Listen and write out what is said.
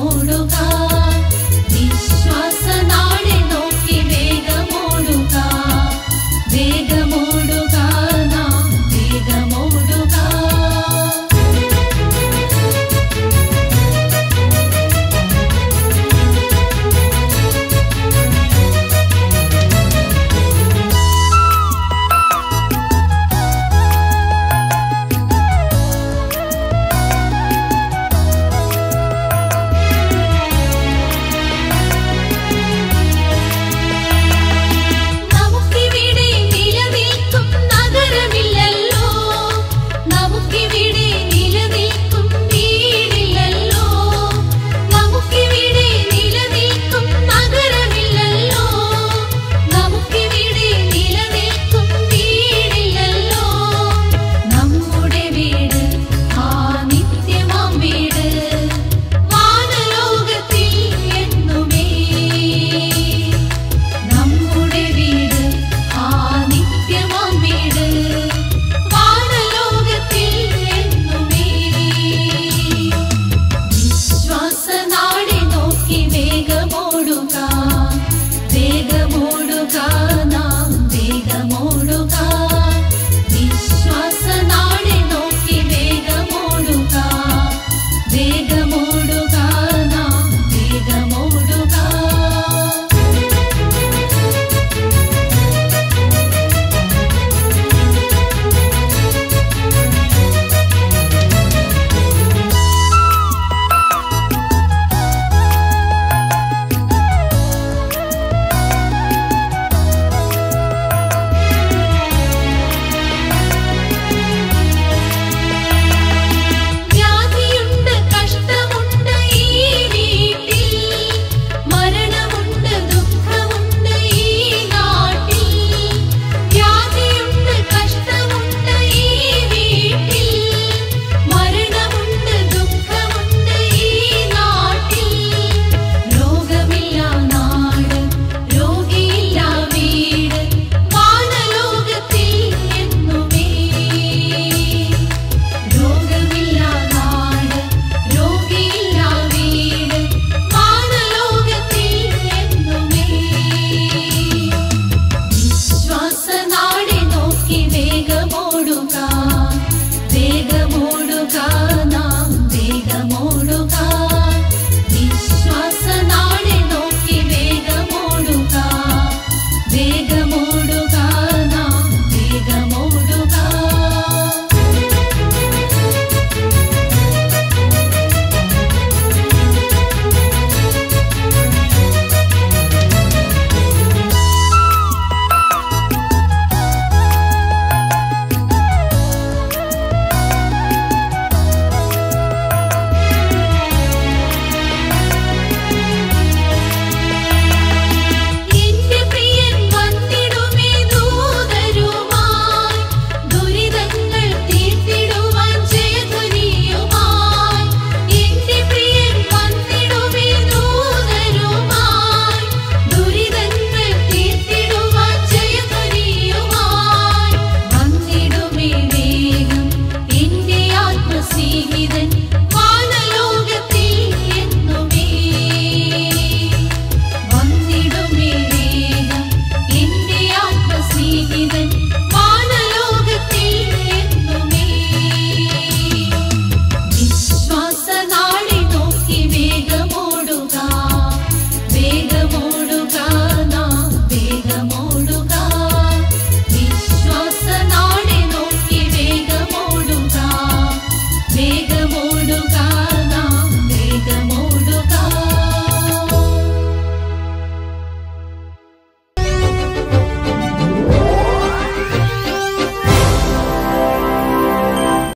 मोडोका